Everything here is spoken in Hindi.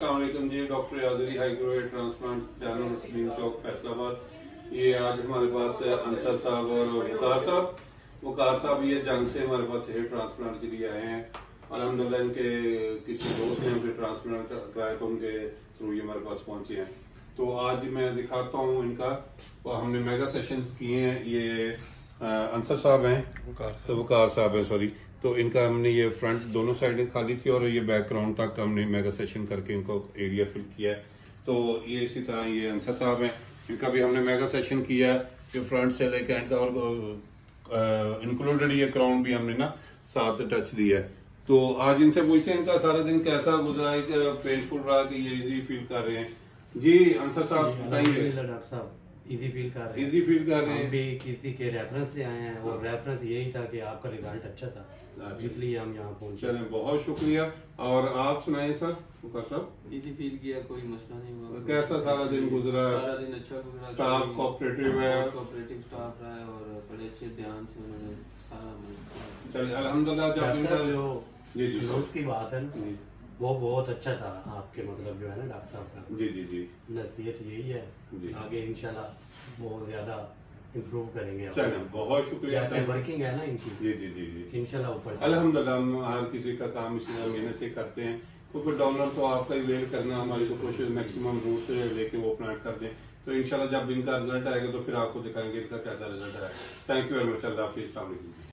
अल्लाम जी, डॉक्टर यादरी हाईग्रो ट्रांसप्लांट जाना मुस्लिम चौक, फैसलाबाद। ये आज हमारे पास अंसर साहब और वकार साहब। वकार साहब ये जंग से हमारे पास हेयर ट्रांसप्लांट के लिए आए हैं। अलहमदिल्ला इनके किसी दोस्त ने उनके ट्रांसप्लांट कराया तो उनके थ्रू ये हमारे पास पहुँचे हैं। तो आज मैं दिखाता हूँ इनका। हमने मेगा सेशंस किए हैं। ये अंसर साहब हैं। तो वकार साहब हैं सॉरी तो इनका हमने ये फ्रंट दोनों साइडें खाली थी और ये बैकग्राउंड तक हमने मेगा सेशन करके इनको एरिया फिल किया है। तो ये इसी तरह ये अंसर साहब हैं। इनका भी हमने मेगा सेशन किया है। कि फ्रंट से लेकर एंड और इंक्लूडेड ये क्राउन भी हमने ना साथ टच दिया है। तो आज इनसे पूछते हैं इनका सारा दिन कैसा गुजरा है? पेनफुल रहा कि ये इजी फील कर रहे हैं? जी अंसर साहब बताइए। डॉक्टर साहब। इजी फील कर रहे हैं इजी फील कर रहे हैं भी किसी के रेफरेंस से आए हैं और रेफरेंस यही था कि आपका रिज़ल्ट अच्छा था। इसलिए हम यहाँ पहुँचे चले बहुत शुक्रिया और आप सुनाए सर मुकर साहब इजी फील किया कोई मसला नहीं हुआ कैसा सारा दिन गुजरा सारा दिन अच्छा गुजरा स्टाफ कोऑपरेटिव है कोऑपरेटिव स्टाफ रहा है और बड़े अच्छे ध्यान से उन्होंने सारा चलिए इनका जो जी जी उसकी बात है ना जी वो बहुत अच्छा था आपके मतलब जो है ना डॉक्टर साहब का। जी जी जी। नसीहत यही है। आगे इंशाल्लाह बहुत ज़्यादा इम्प्रूव करेंगे। बहुत शुक्रिया। वर्किंग है ना इनकी। जी जी जी जी। इंशाल्लाह ऊपर अल्हम्दुलिल्लाह हर किसी का काम इसी तरह मेहनत से करते हैं। क्योंकि डॉलर तो आपका ही वेल करना हमारी तो कोशिश मैक्सिमम रूट से लेके वो प्लांट कर दें। तो इंशाल्लाह जब इनका रिज़ल्ट आएगा तो फिर आपको दिखाएँगे इनका कैसा रिज़ल्ट है थैंक यू वेरी मच अल्लाह हाफिज़।